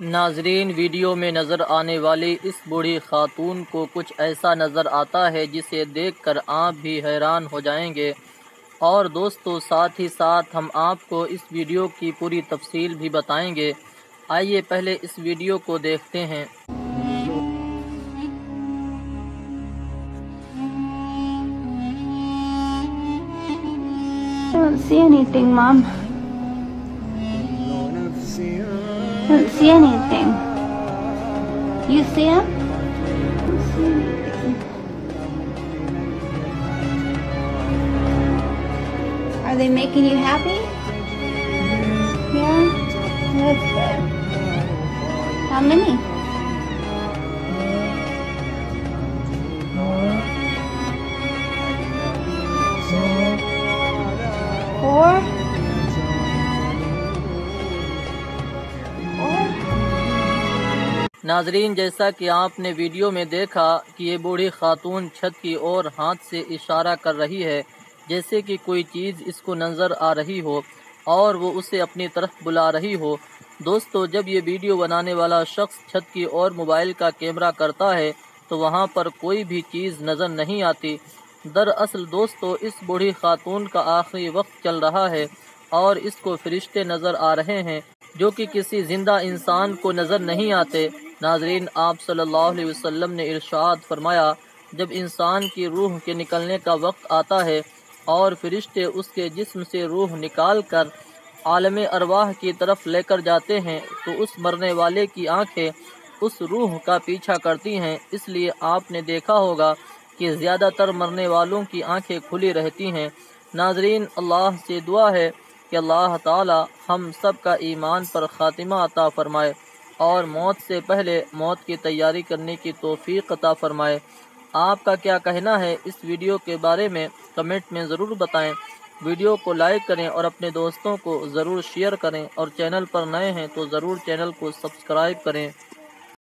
ناظرین ویڈیو میں نظر آنے والی اس بوڑھی خاتون کو کچھ ایسا نظر آتا ہے جسے دیکھ کر آپ بھی حیران ہو جائیں گے۔ اور دوستو ساتھ ہی ساتھ ہم آپ کو اس ویڈیو کی پوری تفصیل بھی بتائیں گے۔ آئیے پہلے اس ویڈیو کو دیکھتے ہیں۔ I don't see anything, Mom. See anything. You see him? Are they making you happy? Yeah? That's good. How many? Four? ناظرین، جیسا کہ آپ نے ویڈیو میں دیکھا کہ یہ بوڑھی خاتون چھت کی اور ہاتھ سے اشارہ کر رہی ہے، جیسے کہ کوئی چیز اس کو نظر آ رہی ہو اور وہ اسے اپنی طرف بلا رہی ہو۔ دوستو، جب یہ ویڈیو بنانے والا شخص چھت کی اور موبائل کا کیمرہ کرتا ہے، تو وہاں پر کوئی بھی چیز نظر نہیں آتی۔ دراصل دوستو، اس بوڑھی خاتون کا آخری وقت چل رہا ہے اور اس کو فرشتے نظر آ رہے ہیں، جو کہ کسی زندہ انسان کو نظر نہیں آتے۔ ناظرین، آپ صلی اللہ علیہ وسلم نے ارشاد فرمایا، جب انسان کی روح کے نکلنے کا وقت آتا ہے اور فرشتے اس کے جسم سے روح نکال کر عالم ارواح کی طرف لے کر جاتے ہیں، تو اس مرنے والے کی آنکھیں اس روح کا پیچھا کرتی ہیں۔ اس لیے آپ نے دیکھا ہوگا کہ زیادہ تر مرنے والوں کی آنکھیں کھلی رہتی ہیں۔ ناظرین، اللہ سے دعا ہے کہ اللہ تعالی ہم سب کا ایمان پر خاتمہ عطا فرمائے۔ اور موت سے پہلے موت کی تیاری کرنے کی توفیق عطا فرمائے۔ آپ کا کیا کہنا ہے اس ویڈیو کے بارے میں کمنٹ میں ضرور بتائیں۔ ویڈیو کو لائک کریں اور اپنے دوستوں کو ضرور شیئر کریں۔ اور چینل پر نئے ہیں تو ضرور چینل کو سبسکرائب کریں۔